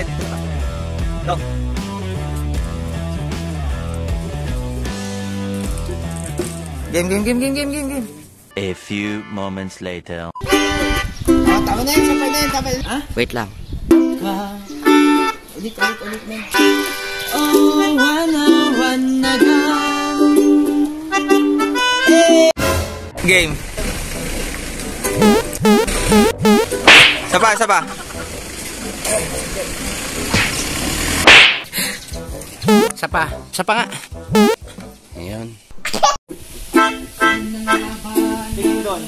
Bakit? No. Game, game, game, game, game, game, game. A few moments later. Ah, tama na yun, sabay na yun, tama yun. Ha? Wait lang. Ulit, ulit, ulit na. Oh, wanna, wanna Game. Sapa, sapa. Sapa. Sapa nga. Ayun. Tingin doon.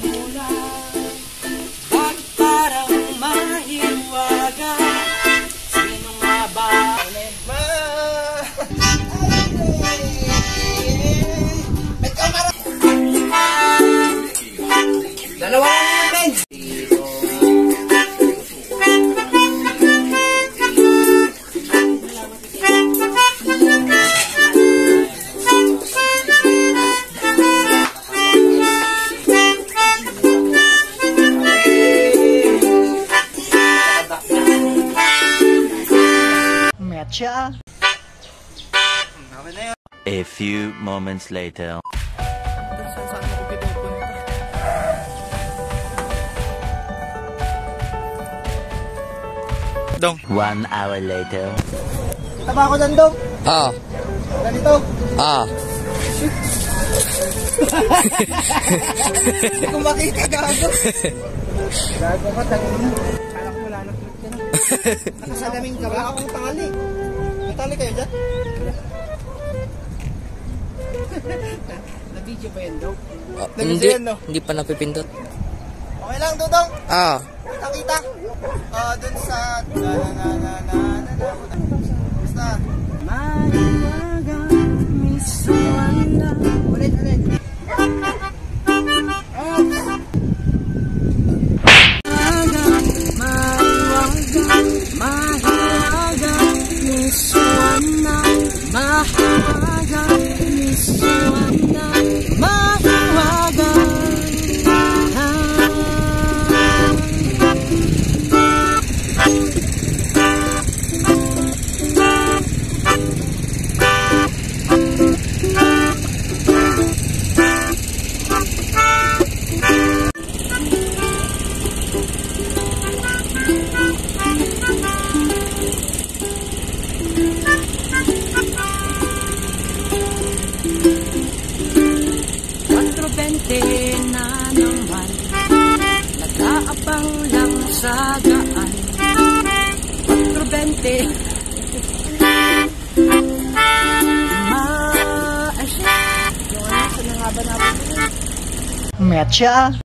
Dalawa Yun. A few moments later. Dong. One hour later. Kita ba ako dyan, Dong? Ah. Ganito. Ah. Hindi ko makita gago. Gago ka, tangin ko wala na clip ka na. Nakasalamin ka ba? Wala akong tali. Tali kayo dyan? Na-video ba yan, Dong? Ah, Nag-video hindi, yan, no? hindi pa napipindot. Okay lang, Dudong. Ah. Kita-kita. Ah, dun sa... Na, na, na, na, na, na, na, na. Basta. Ulit, sa gaan Quattro bente Ma... Ay, Metcha.